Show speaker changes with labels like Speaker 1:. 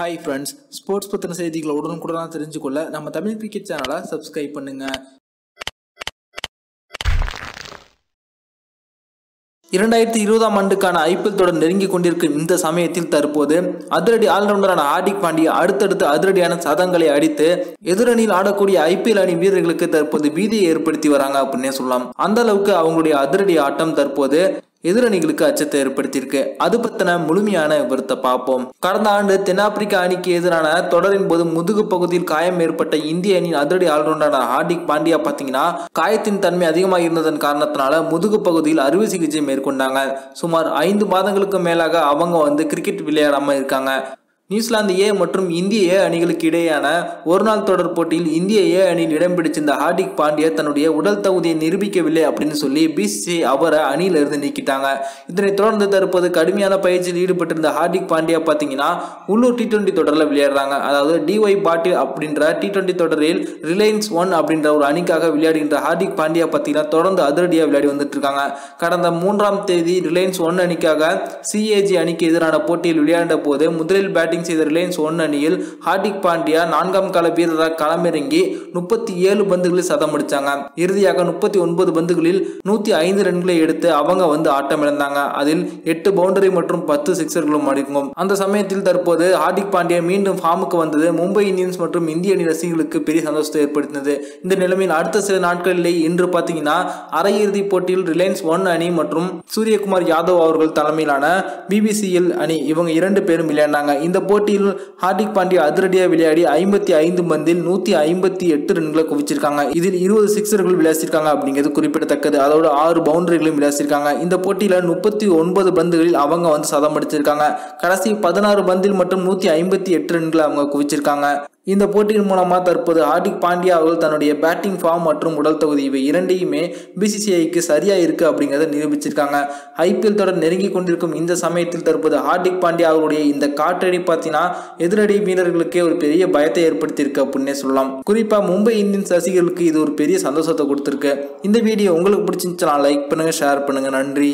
Speaker 1: Hi friends sports பற்றின செய்திகளை உடனுக்குடனாக தெரிஞ்சுக்கொள்ள நம்ம தமிழ் கிரிக்கெட் சேனலை சப்ஸ்கிரைப் பண்ணுங்க. இரண்டாயிரத்தி இருபதாம் ஆண்டுக்கான ஐபிஎல் தொடர் நெருங்கி கொண்டிருக்கும் இந்த சமயத்தில் தற்போது அதிரடி ஆல்ரவுண்டரான ஹார்திக் பாண்டியா அடுத்தடுத்து அதிரடியான சதங்களை அடித்து எதிரணியில் ஆடக்கூடிய ஐபிஎல் அணி வீரர்களுக்கு தற்போது பீதியை ஏற்படுத்தி வராங்க அப்படின்னே சொல்லலாம். அந்த அளவுக்கு அவங்களுடைய அதிரடி ஆட்டம் தற்போது எதிரணிகளுக்கு அச்சத்தை ஏற்படுத்தியிருக்கு. அது பத்தின முழுமையான விவரத்தை பார்ப்போம். கடந்த ஆண்டு தென்னாப்பிரிக்கா அணிக்கு எதிரான தொடரின் போது முதுகு பகுதியில் காயம் ஏற்பட்ட இந்திய அணியின் அதிரடி ஆல்ரவுண்டரான ஹார்டிக் பாண்டியா பார்த்தீங்கன்னா காயத்தின் தன்மை அதிகமாக இருந்ததன் காரணத்தினால முதுகு பகுதியில் அறுவை சிகிச்சை மேற்கொண்டாங்க. சுமார் ஐந்து மாதங்களுக்கு மேலாக அவங்க வந்து கிரிக்கெட் விளையாடாம இருக்காங்க. நியூசிலாந்து ஏ மற்றும் இந்திய ஏ அணிகளுக்கு இடையேயான ஒரு நாள் தொடர் போட்டியில் இந்திய ஏ அணியில் இடம் பிடிச்சிருந்த ஹார்திக் பாண்டியா தன்னுடைய உடல் தகுதியை நிரூபிக்கவில்லை அப்படின்னு சொல்லி பிசிசிஐ அவரை அணியிலிருந்து நீக்கிட்டாங்க. இதனைத் தொடர்ந்து தற்போது கடுமையான பயிற்சியில் ஈடுபட்டிருந்த ஹார்திக் பாண்டியா பார்த்தீங்கன்னா உள்ளூர் டி டுவெண்டி தொடரில் விளையாடுறாங்க. அதாவது டிஒய் பாட்டில் அப்படின்ற டி டுவெண்டி தொடரில் ரிலையன்ஸ் ஒன் அப்படின்ற ஒரு அணிக்காக விளையாடுகின்ற ஹார்திக் பாண்டியா பார்த்தீங்கன்னா தொடர்ந்து அதிரடியாக விளையாடி வந்துட்டு இருக்காங்க கடந்த மூன்றாம் தேதி ரிலையன்ஸ் ஒன் அணிக்காக சிஏஜி அணிக்கு எதிரான போட்டியில் விளையாண்ட போது முதலில் பேட்டிங் செய்த ரிலையன்ஸ் ஒன் அணியில் ஹார்திக் பாண்டியா நான்காம் கால வீரராக களமிறங்கி முப்பத்தி ஏழு பந்துகளில் சதம் அடிச்சாங்க. இறுதியாக முப்பத்தி ஒன்பது பந்துகளில் நூற்றி ஐந்து ரன்களை எடுத்து அவங்க வந்து ஆட்டம் இழந்தாங்க அதில் எட்டு பவுண்டரி மற்றும் பத்து சிக்ஸர்களும் அடிக்கும். அந்த சமயத்தில் தற்போது ஹார்திக் பாண்டியா மீண்டும் ஃபார்முக்கு வந்தது. மும்பை இந்தியன்ஸ் மற்றும் இந்திய அணி ரசிகர்களுக்கு பெரிய சந்தோஷத்தை ஏற்படுத்தினது. இந்த நிலைமையில் அடுத்த சில நாட்களிலே இன்று பார்த்தீங்கன்னா அரையிறுதி போட்டியில் ரிலையன்ஸ் ஒன் அணி மற்றும் சூரியகுமார் யாதவ் அவர்கள் தலைமையிலான பிபிசிஎல் அணி இவங்க இரண்டு பேரும் விளையாண்டாங்க. இந்த போட்டியில் ஹார்திக் பாண்டியா அதிரடியாக விளையாடி ஐம்பத்தி ஐந்து பந்தில் நூற்றி ஐம்பத்தி எட்டு ரன்களை குவிச்சிருக்காங்க. இதில் இருபது சிக்ஸர்கள் விளையாசிருக்காங்க அப்படிங்கிறது குறிப்பிடத்தக்கது. அதோட ஆறு பவுண்டரிகளும் விளையாசிருக்காங்க இந்த போட்டியில் முப்பத்தி ஒன்பது பந்துகளில் அவங்க வந்து சதம் அடிச்சிருக்காங்க. கடைசி பதினாறு பந்தில் மட்டும் நூற்றி ஐம்பத்தி எட்டு ரன்களை அவங்க குவிச்சிருக்காங்க. இந்த போட்டியின் மூலமாக தற்போது ஹார்திக் பாண்டியா அவர்கள் தன்னுடைய பேட்டிங் ஃபார்ம் மற்றும் உடல் தகுதி இவை இரண்டையுமே பிசிசிஐக்கு சரியாக இருக்கு அப்படிங்கிறத நிரூபிச்சிருக்காங்க. ஐபிஎல் தொடர் நெருங்கி கொண்டிருக்கும் இந்த சமயத்தில் தற்போது ஹார்திக் பாண்டியா அவருடைய இந்த காற்றடி பார்த்தீங்கன்னா எதிரடி வீரர்களுக்கே ஒரு பெரிய பயத்தை ஏற்படுத்தியிருக்கு அப்படின்னே சொல்லலாம். குறிப்பாக மும்பை இந்தியன்ஸ் ரசிகர்களுக்கு இது ஒரு பெரிய சந்தோஷத்தை கொடுத்துருக்கு. இந்த வீடியோ உங்களுக்கு பிடிச்சிருந்துச்சுன்னா லைக் பண்ணுங்கள் ஷேர் பண்ணுங்கள் நன்றி.